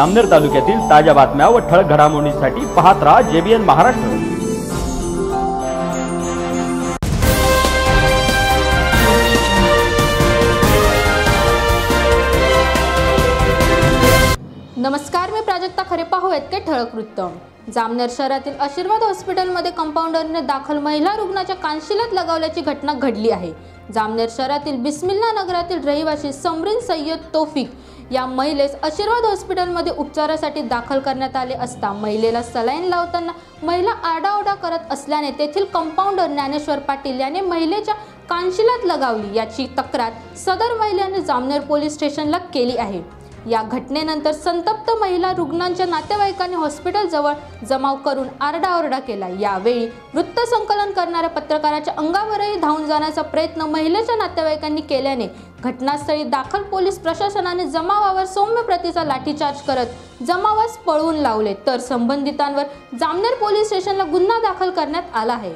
अमनेर तालुक्यातील ताज्या बातम्या व ठळक घडामोडींसाठी पाहत राहा जेबीएन महाराष्ट्र. नमस्कार मी प्राजक्ता खरे पाहूयात ते ठळक वृत्त. जामनेर शहरातील आशीर्वाद हॉस्पिटलमध्ये कंपाऊंडरने दाखल महिला रुग्णाच्या कानशिलात लगावल्याची घटना घडली आहे. जामनेर शहरातील बिस्मिल्ला नगरातील रहिवासी समरीन सय्यद तोफिक या महिलेस आशीर्वाद हॉस्पिटलमध्ये उपचारासाठी दाखल करण्यात आले असता महिलेला सलाईन लावताना महिला आरडाओरडा करत असल्याने तेथील कंपाऊंडर ज्ञानेश्वर पाटील याने महिलेच्या कानशिलात लगावली. याची तक्रार सदर महिलेने जामनेर पोलीस स्टेशनला केली आहे. या घटनेनंतर संतप्त महिला रुग्णांच्या नातेवाईकांनी हॉस्पिटलजवळ जमाव करून आरडाओरडा केला. यावेळी वृत्त संकलन करणाऱ्या पत्रकाराच्या अंगावरही धावून जाण्याचा प्रयत्न महिलेच्या नातेवाईकांनी केल्याने घटनास्थळी दाखल पोलीस प्रशासनाने जमावावर सौम्य प्रतीचा लाठीचार्ज करत जमावास पळवून लावले. तर संबंधितांवर जामनेर पोलीस स्टेशनला गुन्हा दाखल करण्यात आला आहे.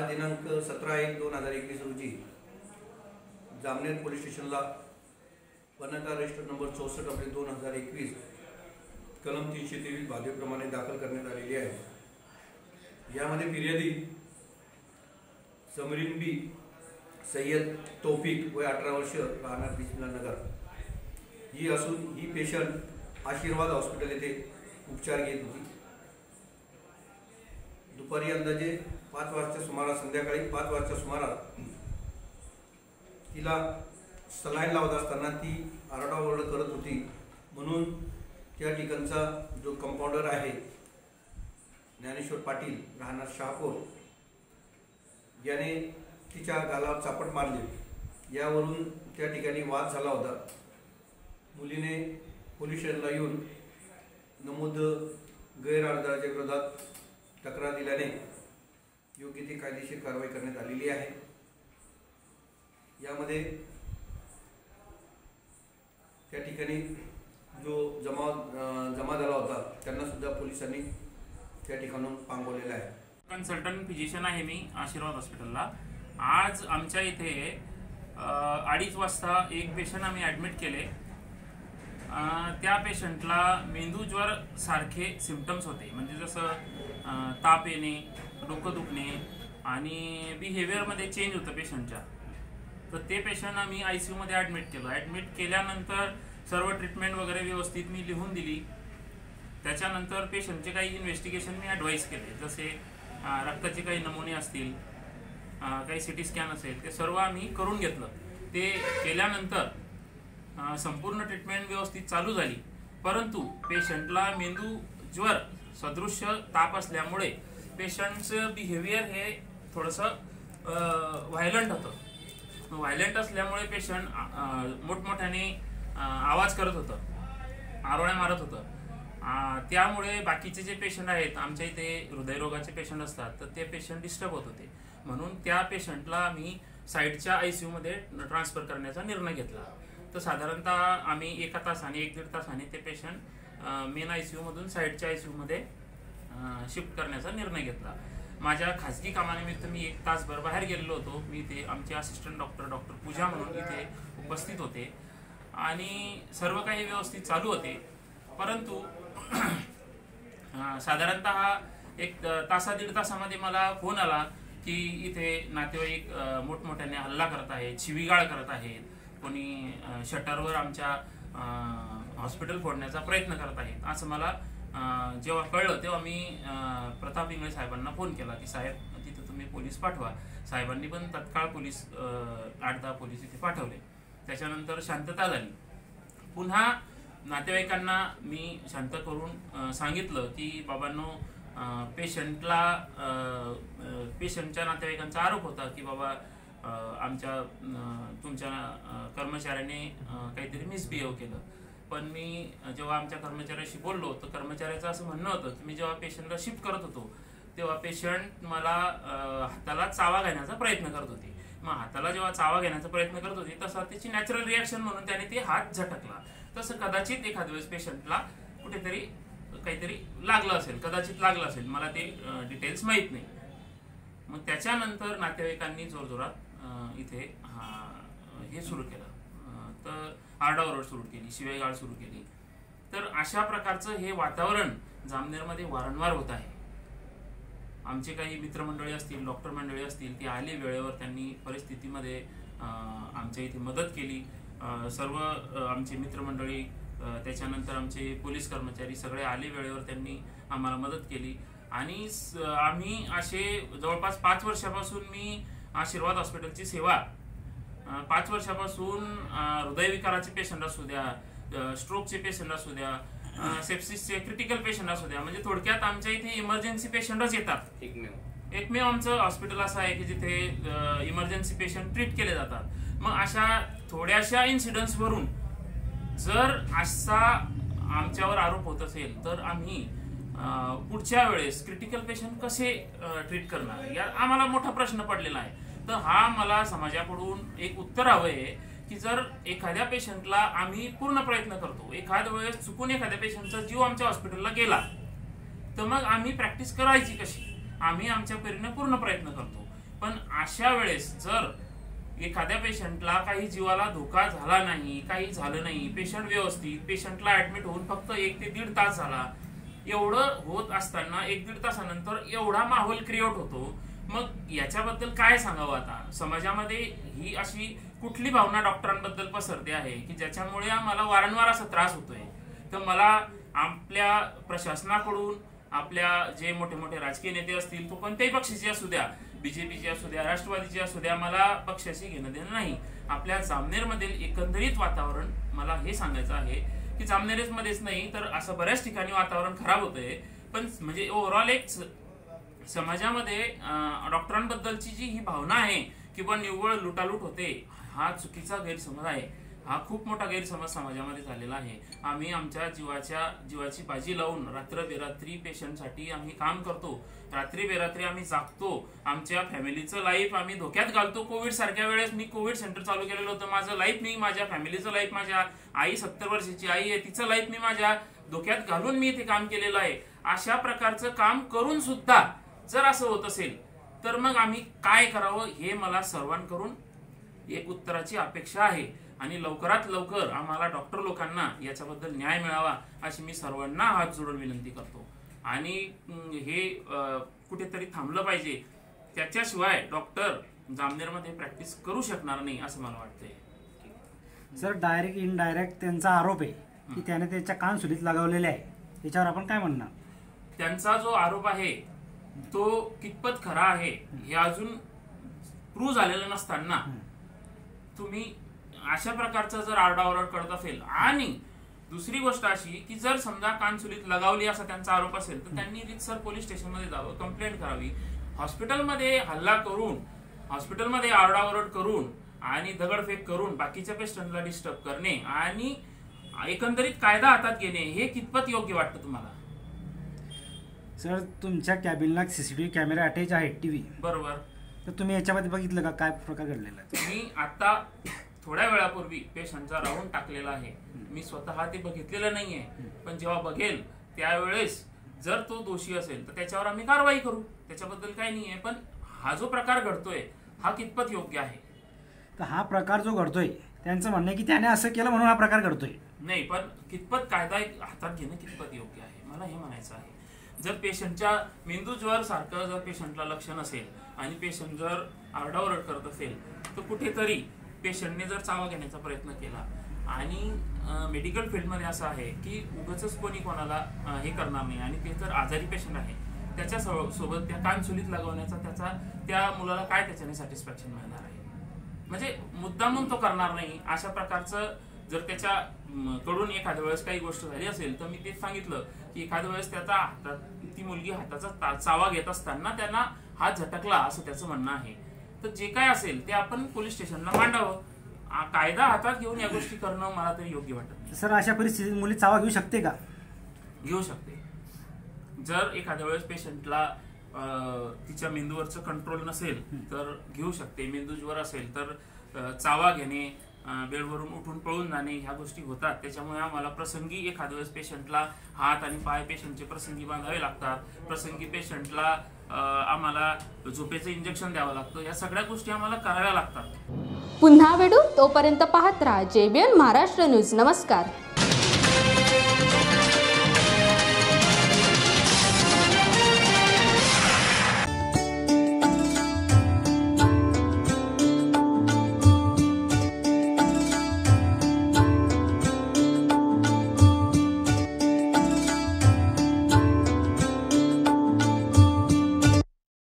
आज दिनांक सतरा एक दोन हजार एकवीस रोजी जामनेर पोलीस स्टेशनला वनकार रजिस्टर नंबर चौसष्ट आपले दोन हजार एकवीस कलम तीनशे तेवीस बाधेप्रमाणे दाखल करण्यात आलेली आहे. यामध्ये फिर्यादी समरीन बी सय्यद तौफिक वय अठरा वर्ष राहणार बिस्मिला नगर. ही असून ही पेशंट आशीर्वाद हॉस्पिटल येथे उपचार घेत होती. दुपारी अंदाजे पाच वाजच्या सुमारास संध्याकाळी पाच वाजच्या सुमारास तिला सलाईन लावत असताना ती आरडाओरड करत होती. म्हणून त्या ठिकाणचा जो कंपाऊंडर आहे ज्ञानेश्वर पाटील राहणार शहापूर याने तिच्या गालावर चापट मारली. यावरून त्या ठिकाणी वाद झाला होता. मुलीने पोलीस स्टेशनला येऊन नमूद गैरअर्धाच्या विरोधात तक्रार दिल्याने योग्य ती कायदेशीर कारवाई करण्यात आलेली आहे. यामध्ये त्या ठिकाणी जो जमा जमा झाला होता त्यांना सुद्धा पोलिसांनी त्या ठिकाणून पांगवलेला आहे. कन्सल्टंट फिजिशियन आहे मी आशीर्वाद हॉस्पिटलला आज आमच्या इथे अडीच वाजता एक पेशंट आम्ही ॲडमिट केले. त्या पेशंटला मेंदूज्वर सारखे सिम्पटम्स होते. म्हणजे जसं ताप येणे डोकं दुखणे आणि बिहेवियरमध्ये चेंज होतं पेशंटच्या तर ते पेशंट आम्ही आय सी यूमध्ये ॲडमिट केलं. ॲडमिट केल्यानंतर सर्व ट्रीटमेंट वगैरे व्यवस्थित मी लिहून दिली. त्याच्यानंतर पेशंटचे काही इन्व्हेस्टिगेशन मी ॲडवाईस केले. जसे रक्ताचे काही नमुने असतील काही सी टी स्कॅन असेल ते सर्व आम्ही करून घेतलं. ते केल्यानंतर संपूर्ण ट्रीटमेंट व्यवस्थित चालू झाली. परंतु पेशंटला मेंदू ज्वर सदृश्य ताप असल्यामुळे पेशंटचं बिहेवियर हे थोडंसं व्हायलंट होतं. व्हायलंट असल्यामुळे पेशंट मोठमोठ्याने आवाज करत होतं. आरोळ्या मारत होतं. त्यामुळे बाकीचे जे पेशंट आहेत आमच्या इथे हृदयरोगाचे पेशंट असतात तर ते पेशंट डिस्टर्ब होत होते. म्हणून त्या पेशंटला आम्ही साईडच्या आय सी यूमध्ये ट्रान्सफर करण्याचा निर्णय घेतला. तर साधारणतः आम्ही एका तासाने एक दीड तासाने ते पेशंट मेन आय सी यूमधून साईडच्या आय सी यूमध्ये शिफ्ट करण्याचा निर्णय घेतला. माझ्या खाजगी कामानिमित्त मी एक तासभर बाहेर गेलेलो होतो. मी ते आमचे असिस्टंट डॉक्टर डॉक्टर पूजा म्हणून इथे उपस्थित होते. आणि सर्व काही व्यवस्थित चालू होते. परंतु साधारणत एक तासा दीड तासामध्ये मला फोन आला की इथे नातेवाईक मोठमोठ्याने हल्ला करत आहेत शिवीगाळ करत आहेत. कोणी शटरवर आमच्या हॉस्पिटल फोडण्याचा प्रयत्न करत आहेत. असं मला जेव्हा कळलं तेव्हा मी प्रताप इंगळे साहेबांना फोन केला की साहेब तिथं तुम्ही पोलीस पाठवा. साहेबांनी पण तत्काळ पोलीस आठ दहा पोलीस इथे पाठवले. त्याच्यानंतर शांतता झाली. पुन्हा नातेवाईकांना मी शांत करून सांगितलं की बाबांनो पेशंटला पेशंटच्या नातेवाईकांचा आरोप होता की बाबा आमच्या तुमच्या कर्मचाऱ्याने काहीतरी मिसबिहेव केलं. पण मी जेव्हा आमच्या कर्मचाऱ्याशी बोललो तर कर्मचाऱ्याचं असं म्हणणं होतं की मी जेव्हा पेशंटला शिफ्ट करत होतो तेव्हा पेशंट मला हाताला चावा घेण्याचा प्रयत्न करत होती. मग हाताला जेव्हा चावा घेण्याचा प्रयत्न करत होती तसा त्याची नॅचरल रिॲक्शन म्हणून त्याने ते हात झटकला. तसं कदाचित एखाद्या वेळेस पेशंटला कुठेतरी काहीतरी लागलं असेल कदाचित लागलं असेल मला ते डिटेल्स माहीत नाही. मग त्याच्यानंतर नातेवाईकांनी जोरजोरात इथे हा हे सुरू केलं. तर आरडाओरड सुरू केली शिवेगाळ सुरू केली. तर अशा प्रकारचं हे वातावरण जामनेरमध्ये वारंवार होत आहे. आमचे काही मित्रमंडळी असतील डॉक्टर मंडळी असतील ते आले वेळेवर त्यांनी परिस्थितीमध्ये आमच्या इथे मदत केली. सर्व आमचे मित्रमंडळी त्याच्यानंतर आमचे पोलीस कर्मचारी सगळे आले वेळेवर त्यांनी आम्हाला मदत केली. आणि स- आम्ही असे जवळपास पाच वर्षापासून मी आशीर्वाद हॉस्पिटलची सेवा पाच वर्षापासून हृदयविकाराचे पेशंट असू द्या स्ट्रोकचे पेशंट असू द्या सेप्सिसचे क्रिटिकल पेशंट असू द्या म्हणजे थोडक्यात आमच्या इथे इमर्जन्सी पेशंटच येतात. एकमेव. एकमेव आमचं हॉस्पिटल असं आहे की जिथे इमर्जन्सी पेशंट ट्रीट केले जातात. मग अशा थोड्याशा इन्सिडन्स वरून जर असा आमच्यावर आरोप होत असेल तर आम्ही पुढच्या वेळेस क्रिटिकल पेशंट कसे ट्रीट करणार? या आम्हाला मोठा प्रश्न पडलेला आहे. तर हा मला समाजाकडून एक उत्तर हवंय की जर एखाद्या पेशंटला आम्ही पूर्ण प्रयत्न करतो एखाद्या वेळेस चुकून एखाद्या पेशंटचा जीव आमच्या हॉस्पिटलला गेला तर मग आम्ही प्रॅक्टिस करायची कशी? आम्ही आमच्या परीने पूर्ण प्रयत्न करतो. पण अशा वेळेस जर एखाद्या पेशंटला काही जीवाला धोका झाला नाही काही झालं नाही पेशंट व्यवस्थित पेशंटला ऍडमिट होऊन फक्त एक ते दीड तास झाला एवढं होत असताना एक दीड तासानंतर एवढा माहोल क्रिएट होतो मग याच्याबद्दल काय सांगावं आता? समाजामध्ये ही अशी कुठली भावना डॉक्टरांबद्दल पसरते आहे की ज्याच्यामुळे मला वारंवार असा त्रास होतोय? तर मला आपल्या प्रशासनाकडून आपल्या जे मोठे मोठे राजकीय नेते असतील तो कोणत्याही पक्षाचे असू द्या बीजेपीचे असू द्या राष्ट्रवादीचे असू द्या मला पक्षाशी घेणं देणं नाही. आपल्या जामनेरमधील एकंदरीत वातावरण मला हे सांगायचं आहे की जामनेरमध्येच नाही तर असं बऱ्याच ठिकाणी वातावरण खराब होतंय. पण म्हणजे ओव्हरऑल एक समाजामध्ये डॉक्टरांबद्दलची जी ही भावना आहे किंवा निव्वळ लुटालूट होते हा चुकीचा गैरसमज आहे. हा खूप मोठा गैरसमज समाजामध्ये झालेला आहे. आम्ही आमच्या जीवाच्या जीवाची बाजी लावून रात्र बेरात्री पेशंटसाठी आम्ही काम करतो. रात्री बेरात्री आम्ही जागतो. आमच्या फॅमिलीचं लाईफ आम्ही धोक्यात घालतो. कोविड सारख्या वेळेस मी कोविड सेंटर चालू केलेलं होतं. माझं लाईफ मी माझ्या फॅमिलीचं लाईफ माझ्या आई सत्तर वर्षाची आई आहे तिचं लाईफ मी माझ्या धोक्यात घालून मी इथे काम केलेलं आहे. अशा प्रकारचं काम करून सुद्धा जर असं होत असेल तर मग आम्ही काय करावं हे मला सर्वांकडून एक उत्तराची अपेक्षा आहे. आणि लवकरात लवकर आम्हाला डॉक्टर लोकांना याच्याबद्दल न्याय मिळावा अशी मी सर्वांना हात जोडून विनंती करतो. आणि हे कुठेतरी थांबलं पाहिजे. त्याच्याशिवाय डॉक्टर जामनेरमध्ये प्रॅक्टिस करू शकणार नाही असं मला वाटतंय. सर डायरेक्ट इनडायरेक्ट त्यांचा आरोप आहे की त्याने त्याच्या कान सुलीत लगावलेले आहे. याच्यावर आपण काय म्हणणार? त्यांचा जो आरोप आहे तो कितपत खरा आहे हे अजून प्रूव्ह झालेलं नसताना तुम्ही अशा प्रकारचा जर आरडाओरड करत असेल आणि दुसरी गोष्ट अशी की जर समजा कानसुलीत लगावली असा त्यांचा आरोप असेल तर त्यांनी रितसर पोलीस स्टेशनमध्ये जावं कंप्लेंट करावी. हॉस्पिटलमध्ये हल्ला करून हॉस्पिटलमध्ये आरडाओरड करून आणि दगडफेक करून बाकीच्या पेशंटला डिस्टर्ब करणे आणि एकंदरीत कायदा हातात घेणे हे कितपत योग्य वाटतं तुम्हाला? सर तुमच्या कॅबिनला सीसीटीव्ही कॅमेरा अटॅच आहे टीव्ही बरोबर. तर तुम्ही याच्यामध्ये बघितलं का? काय प्रकार घडलेला आहे? मी आता थोड्या वेळापूर्वी पेशंटचा राऊंड टाकलेला आहे. मी स्वतः ते बघितलेलं नाहीये. पण जेव्हा बघेल त्यावेळेस जर तो दोषी असेल तर त्याच्यावर आम्ही कारवाई करू. त्याच्याबद्दल काही नाहीये पण हा जो प्रकार घडतोय हा कितपत योग्य आहे? तर हा प्रकार जो घडतोय त्यांचं म्हणणं आहे की त्याने असं केलं म्हणून हा प्रकार घडतोय. नाही पण कितपत कायदा हातात घेणं कितपत योग्य आहे? मला हे म्हणायचं आहे. जर पेशंटच्या मेंदू ज्वर सारखं जर पेशंटला लक्षण असेल आणि पेशंट जर आरडाओरड करत असेल तर कुठेतरी पेशंटने जर चावा घेण्याचा प्रयत्न केला. आणि मेडिकल फील्डमध्ये असं आहे की उगच कोणी कोणाला हे करणार नाही आणि ते तर आजारी पेशंट आहे त्याच्या सो- सोबत त्या कानसुलीत लागवण्याचा त्याचा त्या मुलाला काय त्याच्याने सॅटिस्फॅक्शन मिळणार आहे? म्हणजे मुद्दामून तो करणार नाही अशा प्रकारचं जर त्याच्या कडून एखाद्या वेळेस काही गोष्ट झाली असेल तर मी तेच सांगितलं की एखाद्या वेळेस त्याचा हातात ती मुलगी हाताचा ता- चावा घेत असताना त्यांना हात झटकला असं त्याचं म्हणणं आहे. तर जे काय असेल ते आपण पोलीस स्टेशनला मांडावं. कायदा हातात घेऊन या गोष्टी करणं मला तरी योग्य वाटत सर अशा परिस्थितीत मुली चावा घेऊ शकते का? घेऊ शकते. जर एखाद्या वेळेस पेशंटला तिच्या मेंदूवरचं कंट्रोल नसेल तर घेऊ शकते. मेंदू ज्वर असेल तर चावा घेणे बेडवरून उठून पळून जाणे ह्या गोष्टी होतात. त्याच्यामुळे आम्हाला प्रसंगी एखाद्या वेळेस पेशंटला हात आणि पाय पेशंटचे प्रसंगी बांधावे लागतात. प्रसंगी पेशंटला आम्हाला झोपेचं इंजेक्शन द्यावं लागतं. या सगळ्या गोष्टी आम्हाला कराव्या लागतात. पुन्हा भेटू तोपर्यंत पाहत राहा जेबीएन महाराष्ट्र न्यूज. नमस्कार.